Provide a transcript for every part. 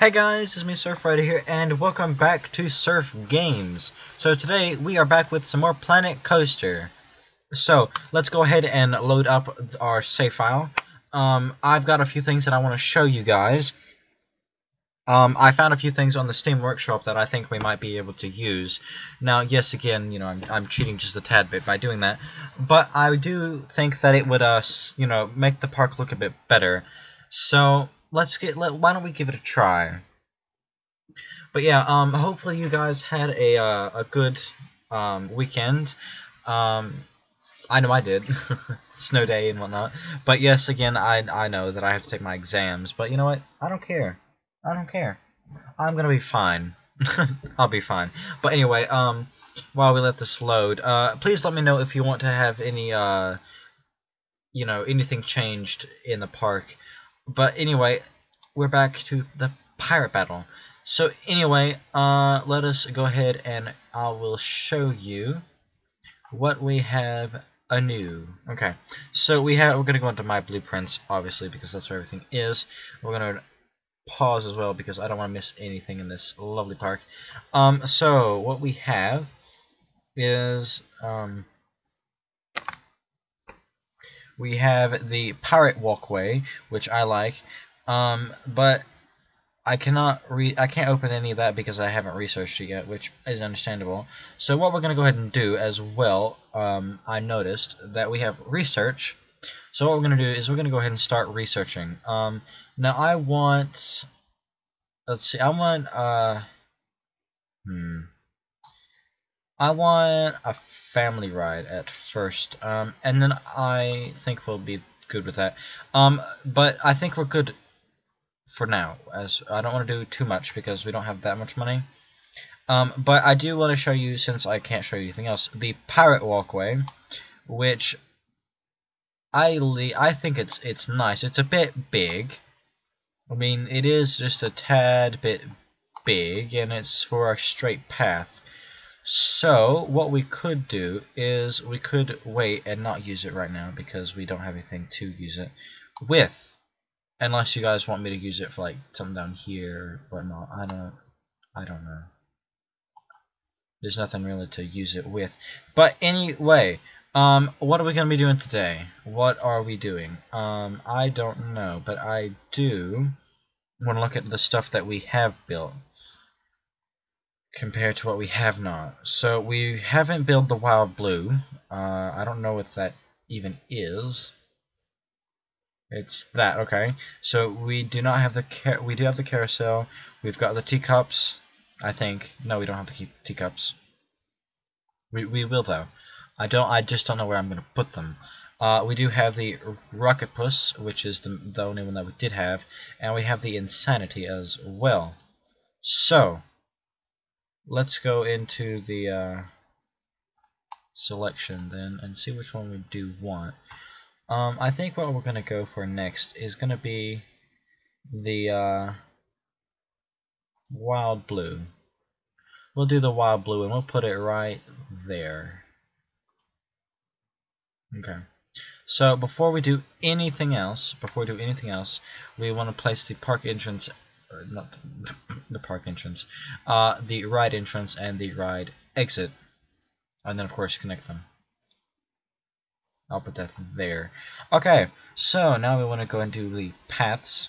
Hey guys, it's me Surf Rider here, and welcome back to Surf Games. So today we are back with some more Planet Coaster. So let's go ahead and load up our save file. Um, I've got a few things that I want to show you guys. Um, I found a few things on the Steam Workshop that I think we might be able to use. Now, yes, again, you know, I'm, I'm cheating just a tad bit by doing that, but I do think that it would, uh, you know, make the park look a bit better. So let's get let, why don't we give it a try? But yeah um hopefully you guys had a uh, a good um weekend. Um I know I did. Snow day and whatnot. But yes again I I know that I have to take my exams. But you know what? I don't care. I don't care. I'm gonna be fine. I'll be fine. But anyway um while we let this load uh please let me know if you want to have any uh you know anything changed in the park but anyway, we're back to the pirate battle. So anyway, uh, let us go ahead and I will show you what we have anew. Okay, so we have we're gonna go into my blueprints, obviously, because that's where everything is. We're gonna pause as well because I don't want to miss anything in this lovely park. Um, so what we have is um we have the pirate walkway, which I like, um, but I cannot re I can't open any of that because I haven't researched it yet, which is understandable. So what we're gonna go ahead and do as well, um, I noticed that we have research. So what we're gonna do is we're gonna go ahead and start researching. Um, now I want, let's see, I want uh, hmm. I want a family ride at first, um, and then I think we'll be good with that. Um, but I think we're good for now, as I don't want to do too much because we don't have that much money. Um, but I do want to show you, since I can't show you anything else, the Pirate Walkway, which I I think it's it's nice. It's a bit big. I mean, it is just a tad bit big, and it's for a straight path. So, what we could do is we could wait and not use it right now because we don't have anything to use it with. Unless you guys want me to use it for like something down here or whatnot. I don't I don't know. There's nothing really to use it with. But anyway, um, what are we going to be doing today? What are we doing? Um, I don't know, but I do want to look at the stuff that we have built compared to what we have not. So we haven't built the wild blue. Uh, I don't know what that even is. It's that, okay. So we do not have the we do have the carousel. We've got the teacups. I think no, we don't have the teacups. We we will though. I don't. I just don't know where I'm going to put them. Uh, we do have the Rocketpuss, which is the, the only one that we did have, and we have the Insanity as well. So, let's go into the uh, selection then and see which one we do want. Um, I think what we're going to go for next is going to be the uh, wild blue. We'll do the wild blue and we'll put it right there. Okay. So before we do anything else, before we do anything else, we want to place the park entrance or not the park entrance, uh, the ride entrance and the ride exit, and then of course connect them. I'll put that there. Okay, so now we want to go into the paths.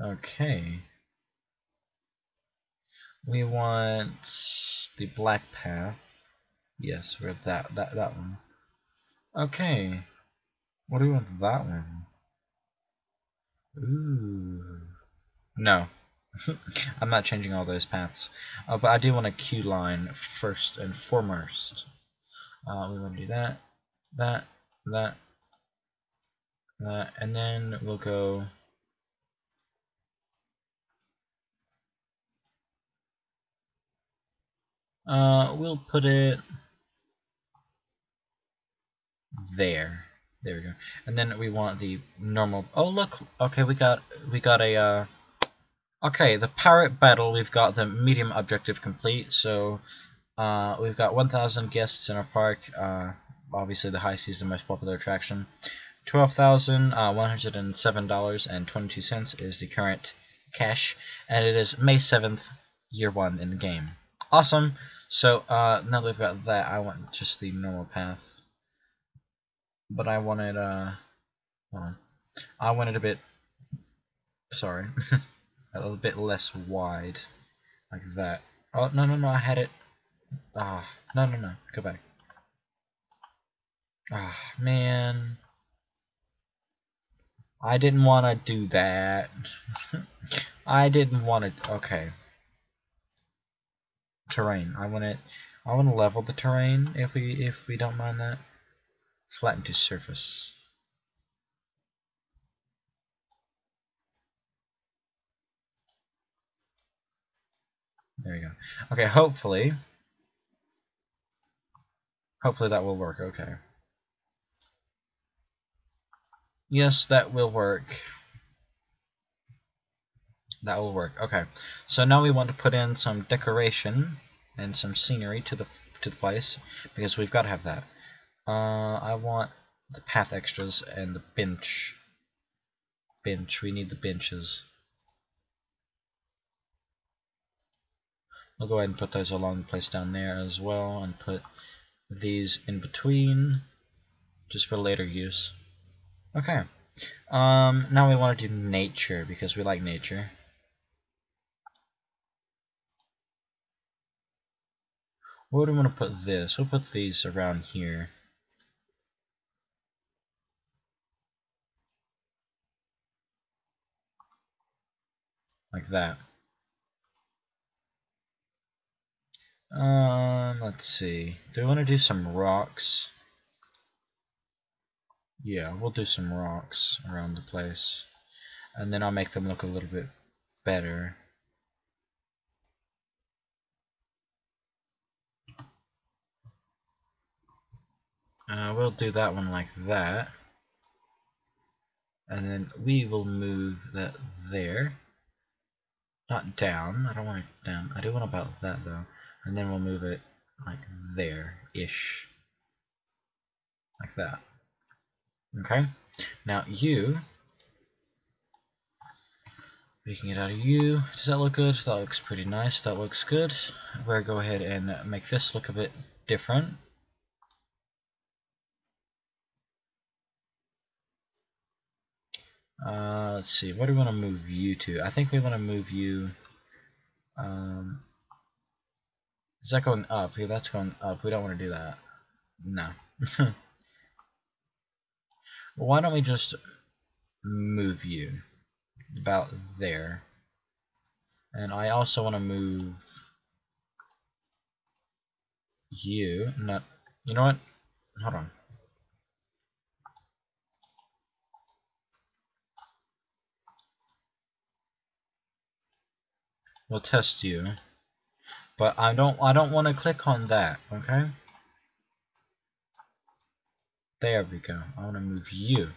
Okay. We want the black path. Yes, we're at that that that one. Okay. What do we want that one? Ooh. No. I'm not changing all those paths. Uh, but I do want a queue line first and foremost. Uh, we want to do that, that, that, that, and then we'll go Uh, we'll put it there. There we go. And then we want the normal. Oh look. Okay, we got we got a. Uh, okay, the pirate battle. We've got the medium objective complete. So uh, we've got 1,000 guests in our park. Uh, obviously, the high seas the most popular attraction. twelve thousand uh, one hundred and seven dollars and twenty two cents is the current cash, and it is May seventh, year one in the game. Awesome. So uh, now that we've got that, I want just the normal path, but I wanted uh. I wanted a bit. Sorry, a little bit less wide, like that. Oh no no no! I had it. Ah no no no! Go back. Ah man. I didn't want to do that. I didn't want to. Okay. Terrain. I want to. I want to level the terrain if we if we don't mind that. Flatten to surface. There we go. Okay, hopefully. Hopefully that will work. Okay. Yes, that will work. That will work. Okay. So now we want to put in some decoration and some scenery to the to the place because we've got to have that. Uh, I want the path extras and the bench. Bench. We need the benches. We'll go ahead and put those along the place down there as well and put these in between just for later use. Okay. Um, now we want to do nature because we like nature. Where do we want to put this? We'll put these around here. Like that. Um, let's see. Do we want to do some rocks? Yeah, we'll do some rocks around the place. And then I'll make them look a little bit better. Uh, we'll do that one like that. And then we will move that there. Not down. I don't want it down. I do want about that though. And then we'll move it like there-ish. Like that. Okay? Now you making it out of you. Does that look good? That looks pretty nice. That looks good. We're going to go ahead and make this look a bit different. Uh, let's see, what do we want to move you to? I think we want to move you. Um, is that going up? Yeah, that's going up. We don't want to do that. No. Why don't we just move you about there? And I also want to move you. Not. You know what? Hold on. We'll test you. But I don't I don't want to click on that, okay? There we go. I want to move you.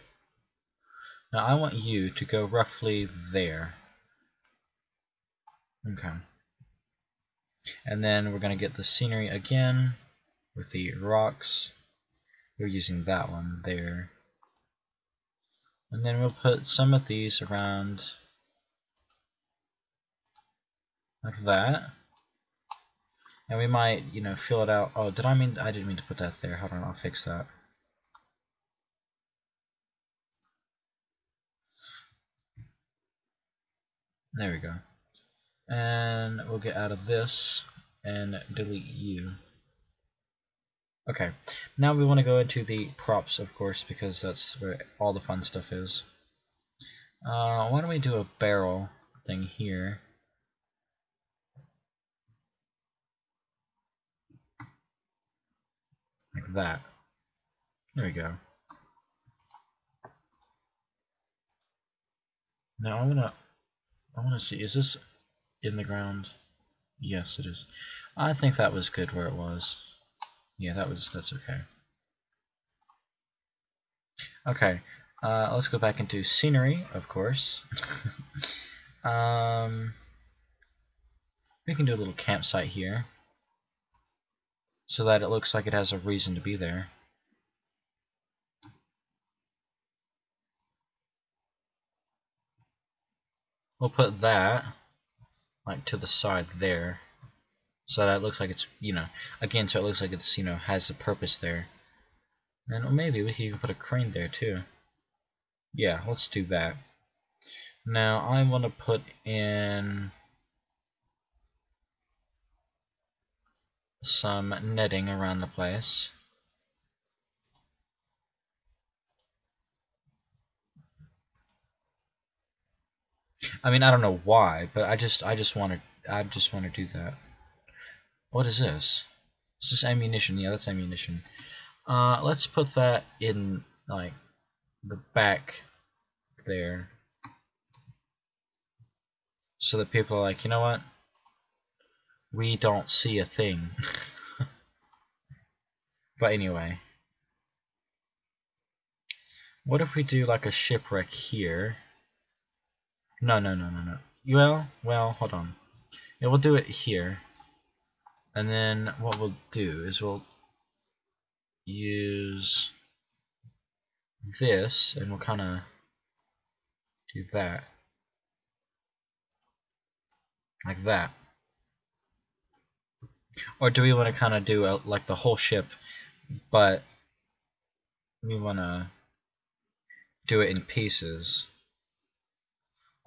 Now I want you to go roughly there. Okay. And then we're going to get the scenery again with the rocks. We're using that one there. And then we'll put some of these around like that. And we might, you know, fill it out. Oh, did I mean, I didn't mean to put that there. Hold on, I'll fix that. There we go. And we'll get out of this and delete you. Okay, now we want to go into the props, of course, because that's where all the fun stuff is. Uh, why don't we do a barrel thing here? Like that. There we go. Now I'm gonna I wanna see, is this in the ground? Yes it is. I think that was good where it was. Yeah, that was that's okay. Okay, uh, let's go back into scenery, of course. um, we can do a little campsite here so that it looks like it has a reason to be there. We'll put that like to the side there so that it looks like it's, you know, again, so it looks like it's, you know, has a purpose there. And maybe we could even put a crane there too. Yeah, let's do that. Now I want to put in some netting around the place I mean, I don't know why, but I just, I just want to, I just want to do that. What is this? Is this ammunition? Yeah, that's ammunition. Uh, let's put that in, like, the back there. So that people are like, you know what? We don't see a thing. but anyway. What if we do like a shipwreck here? No, no, no, no, no. Well, well, hold on. Yeah, we'll do it here. And then what we'll do is we'll use this and we'll kind of do that. Like that. Or do we want to kind of do a, like the whole ship, but we want to do it in pieces?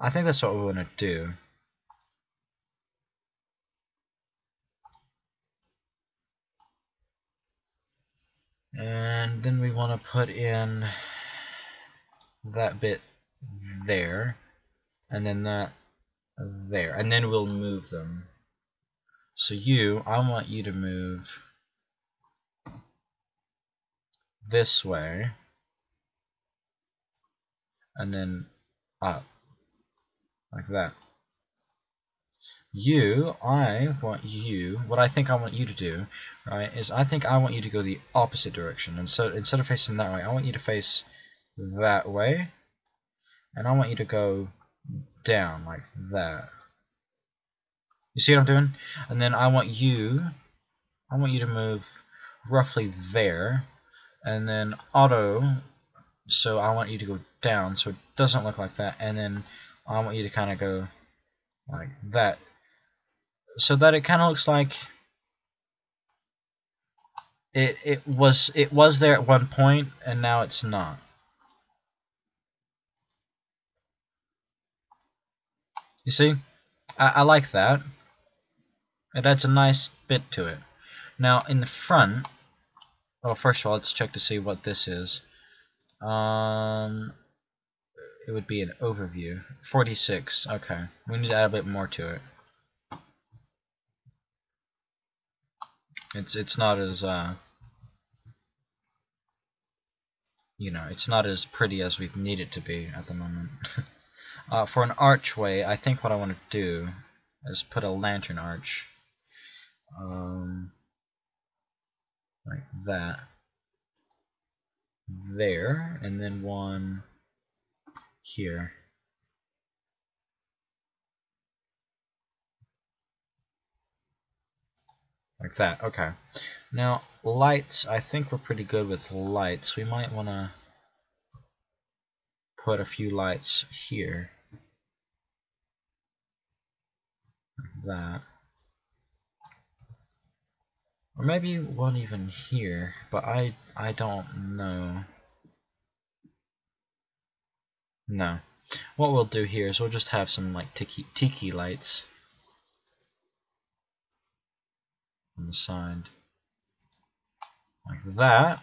I think that's what we want to do. And then we want to put in that bit there, and then that there, and then we'll move them. So you, I want you to move this way, and then up like that. You, I want you, what I think I want you to do, right, is I think I want you to go the opposite direction. And so instead of facing that way, I want you to face that way. And I want you to go down like that. You see what I'm doing? And then I want you, I want you to move roughly there. And then auto, so I want you to go down so it doesn't look like that. And then I want you to kind of go like that so that it kind of looks like it it was it was there at one point and now it's not you see I, I like that it adds a nice bit to it now in the front well first of all let's check to see what this is um it would be an overview. 46, okay. We need to add a bit more to it. It's it's not as uh you know, it's not as pretty as we need it to be at the moment. uh, for an archway, I think what I want to do is put a lantern arch. Um, like that. There, and then one here. Like that, okay. Now, lights, I think we're pretty good with lights. We might want to put a few lights here. Like that. Or maybe one even here, but I I don't know. No. What we'll do here is we'll just have some like tiki, tiki lights on the side. Like that.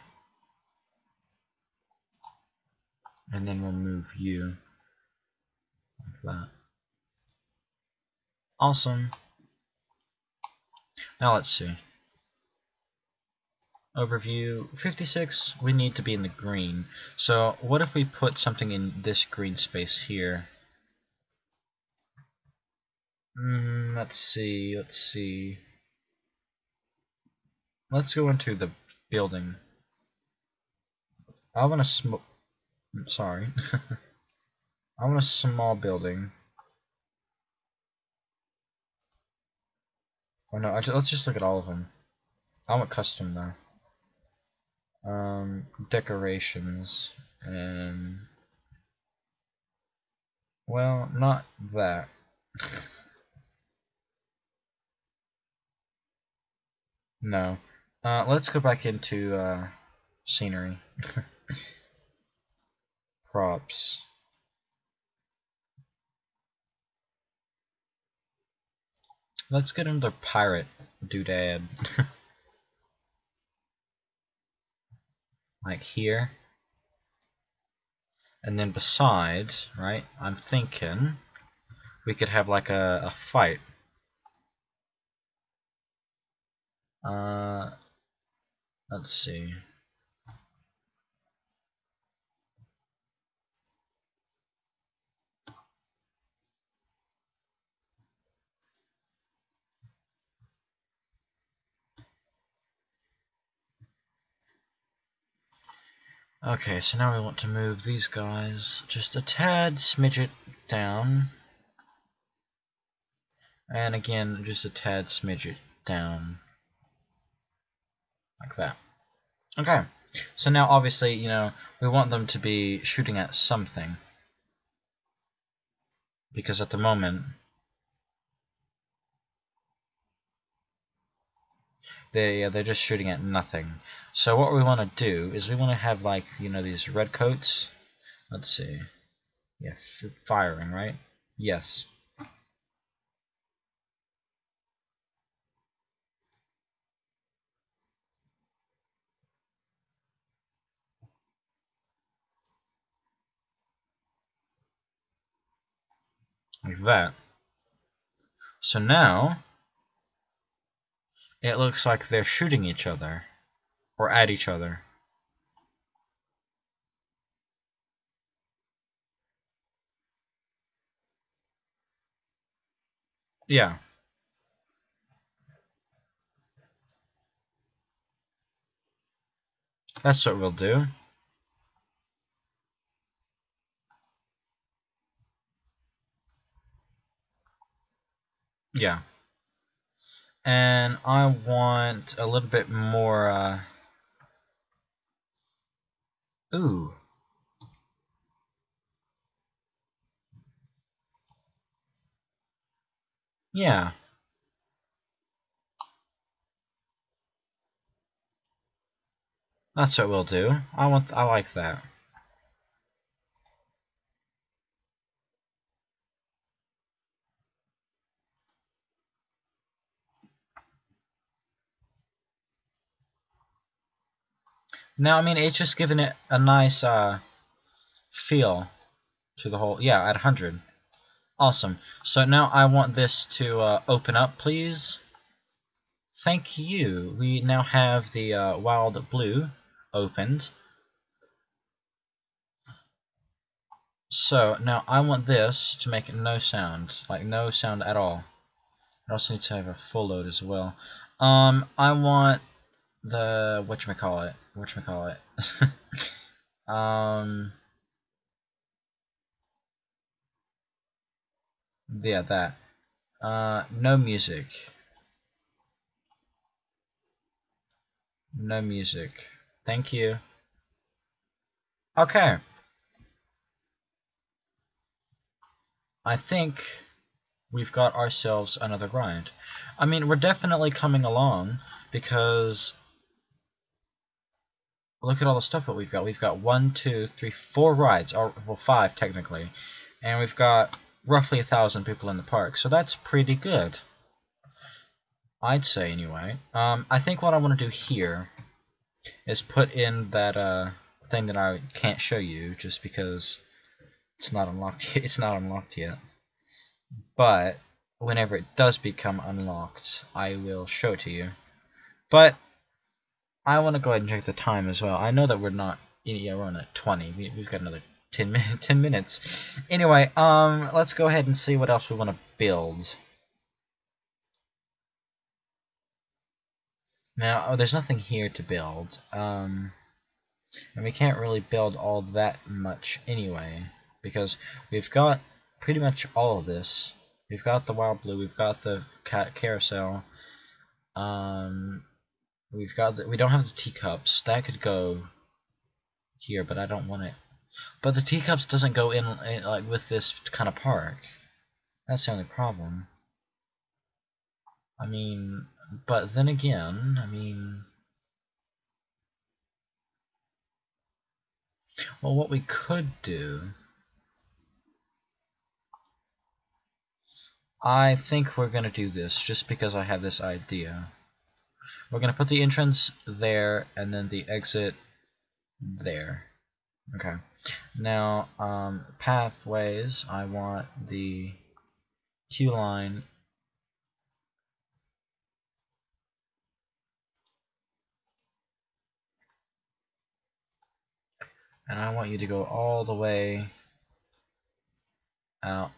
And then we'll move you like that. Awesome. Now let's see overview. 56 we need to be in the green. So what if we put something in this green space here? Mm, let's see let's see. Let's go into the building. I want a small sorry. I want a small building. Oh no let's just look at all of them. I want custom though um, decorations and Well, not that. no. Uh, let's go back into uh, scenery. Props. Let's get into pirate doodad. like here. And then beside, right, I'm thinking we could have like a, a fight. Uh, let's see. Okay, so now we want to move these guys just a tad smidget down. And again, just a tad smidget down. Like that. Okay, so now obviously, you know, we want them to be shooting at something. Because at the moment, they yeah, they're just shooting at nothing. So what we want to do is we want to have like you know these red coats. Let's see. Yeah, firing right. Yes. Like that. So now it looks like they're shooting each other. Or at each other. Yeah. That's what we'll do. Yeah and I want a little bit more uh, ooh. Yeah. That's what we'll do. I want I like that Now, I mean, it's just giving it a nice uh, feel to the whole. Yeah, at 100. Awesome. So now I want this to uh, open up, please. Thank you. We now have the uh, wild blue opened. So now I want this to make no sound, like no sound at all. I also need to have a full load as well. Um, I want the what you call it, what you call it, um, yeah, that. Uh, no music. No music. Thank you. Okay. I think we've got ourselves another grind. I mean, we're definitely coming along because look at all the stuff that we've got. We've got one, two, three, four rides, or well, five technically, and we've got roughly a thousand people in the park. So that's pretty good. I'd say anyway. Um, I think what I want to do here is put in that uh, thing that I can't show you just because it's not unlocked. It's not unlocked yet. But whenever it does become unlocked, I will show it to you. But I want to go ahead and check the time as well. I know that we're not, yeah, we're on at 20. We, have got another 10, min 10 minutes. Anyway, um, let's go ahead and see what else we want to build. Now, oh, there's nothing here to build. Um, and we can't really build all that much anyway. Because we've got pretty much all of this. We've got the wild blue, we've got the carousel. Um, We've got the, we don't have the teacups. That could go here, but I don't want it. But the teacups doesn't go in, in like with this kind of park. That's the only problem. I mean, but then again, I mean, well, what we could do, I think we're gonna do this just because I have this idea. We're gonna put the entrance there and then the exit there. Okay. Now, um, pathways, I want the queue line. And I want you to go all the way out.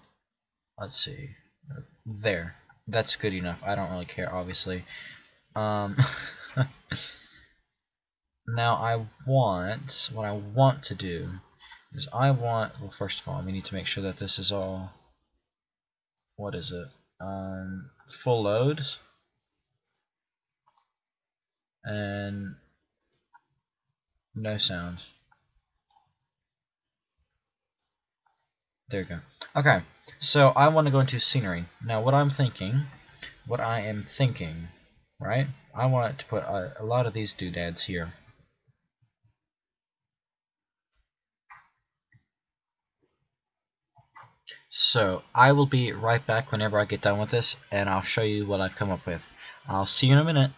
Let's see. There. That's good enough. I don't really care obviously um, now I want what I want to do is I want well first of all we need to make sure that this is all what is it? Um, full load and no sound. There you go. Okay, so I want to go into scenery. Now, what I'm thinking, what I am thinking, right? I want to put a, a lot of these doodads here. So I will be right back whenever I get done with this and I'll show you what I've come up with. I'll see you in a minute.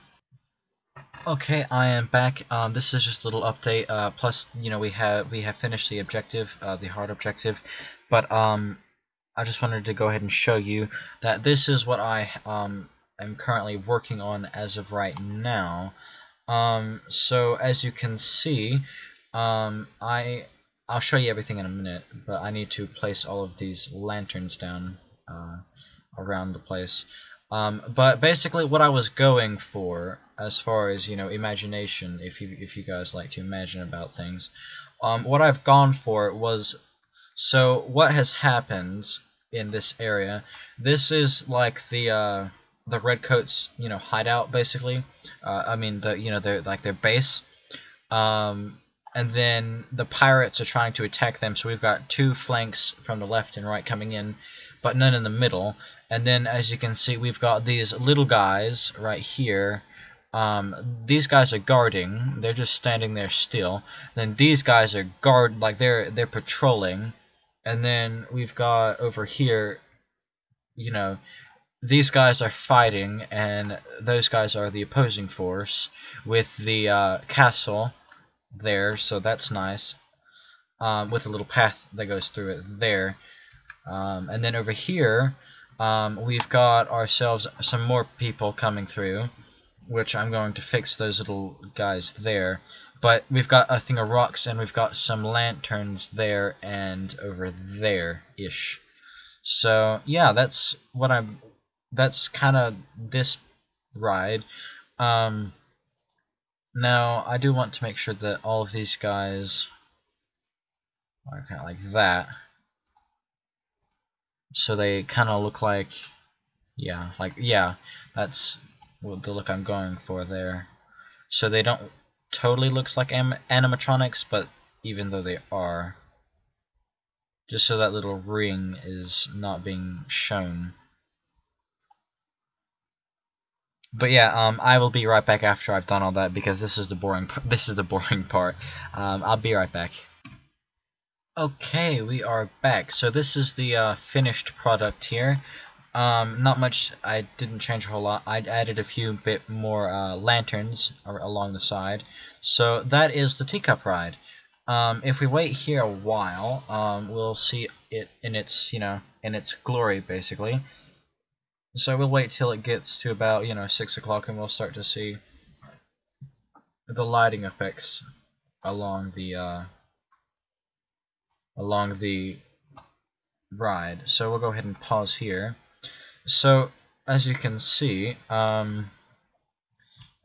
Okay, I am back. Um, this is just a little update. Uh, plus, you know, we have we have finished the objective, uh, the hard objective, but um, I just wanted to go ahead and show you that this is what I um, am currently working on as of right now. Um, so as you can see, um, I I'll show you everything in a minute, but I need to place all of these lanterns down uh, around the place. Um, but basically, what I was going for, as far as you know, imagination, if you if you guys like to imagine about things, um, what I've gone for was so what has happened in this area. This is like the uh, the redcoats, you know, hideout basically. Uh, I mean, the you know, their like their base. Um, and then the pirates are trying to attack them. So we've got two flanks from the left and right coming in, but none in the middle. And then, as you can see, we've got these little guys right here. Um, these guys are guarding; they're just standing there still. Then these guys are guard, like they're they're patrolling. And then we've got over here, you know, these guys are fighting, and those guys are the opposing force with the uh, castle there, so that's nice. Um, with a little path that goes through it there. Um, and then over here, um, we've got ourselves some more people coming through, which I'm going to fix those little guys there. But we've got a thing of rocks, and we've got some lanterns there and over there-ish. So, yeah, that's what I'm... That's kind of this ride. Um, now, I do want to make sure that all of these guys are kind of like that. So they kind of look like, yeah, like, yeah, that's the look I'm going for there. So they don't totally look like animatronics, but even though they are, just so that little ring is not being shown. But yeah, um, I will be right back after I've done all that because this is the boring. This is the boring part. Um, I'll be right back. Okay, we are back. So this is the uh, finished product here. Um, not much. I didn't change a whole lot. I added a few bit more uh, lanterns along the side. So that is the teacup ride. Um, if we wait here a while, um, we'll see it in its you know in its glory basically. So we'll wait till it gets to about, you know, 6 o'clock and we'll start to see the lighting effects along the, uh, along the ride. So we'll go ahead and pause here. So, as you can see, um,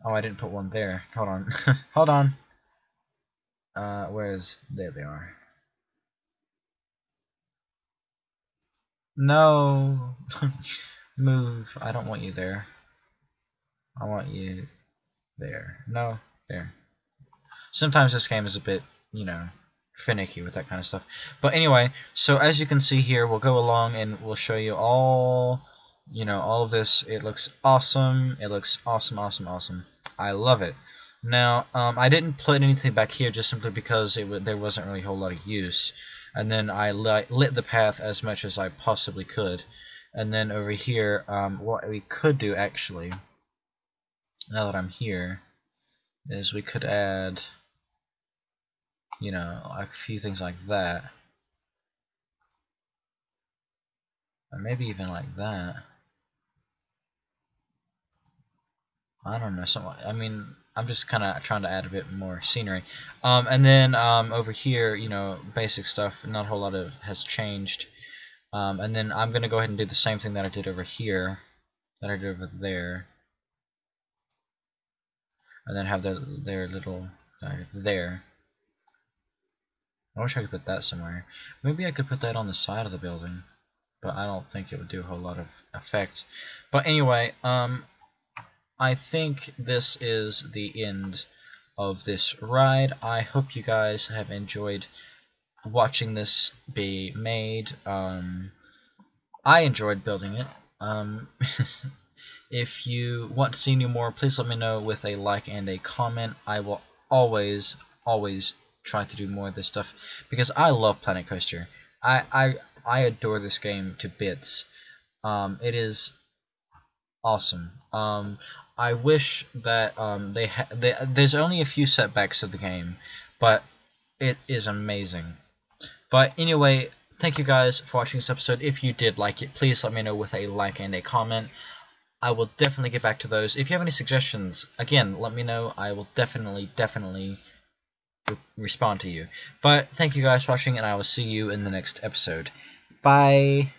oh, I didn't put one there. Hold on. Hold on. Uh, where's, there they are. No. Move. I don't want you there. I want you there. No, there. Sometimes this game is a bit, you know, finicky with that kind of stuff. But anyway, so as you can see here, we'll go along and we'll show you all, you know, all of this. It looks awesome. It looks awesome, awesome, awesome. I love it. Now, um, I didn't put anything back here just simply because it there wasn't really a whole lot of use. And then I li lit the path as much as I possibly could. And then over here, um, what we could do actually, now that I'm here, is we could add, you know, a few things like that. Or maybe even like that. I don't know, something. I mean, I'm just kind of trying to add a bit more scenery. Um, and then um, over here, you know, basic stuff. Not a whole lot of has changed. Um, and then I'm gonna go ahead and do the same thing that I did over here, that I did over there, and then have the, their little uh, there. I wish I could put that somewhere. Maybe I could put that on the side of the building, but I don't think it would do a whole lot of effect. But anyway, um, I think this is the end of this ride. I hope you guys have enjoyed watching this be made. Um, I enjoyed building it. Um, if you want to see any more, please let me know with a like and a comment. I will always, always try to do more of this stuff because I love Planet Coaster. I I, I adore this game to bits. Um, it is awesome. Um, I wish that um, they, they there's only a few setbacks of the game, but it is amazing. But anyway, thank you guys for watching this episode. If you did like it, please let me know with a like and a comment. I will definitely get back to those. If you have any suggestions, again, let me know. I will definitely, definitely re respond to you. But thank you guys for watching, and I will see you in the next episode. Bye!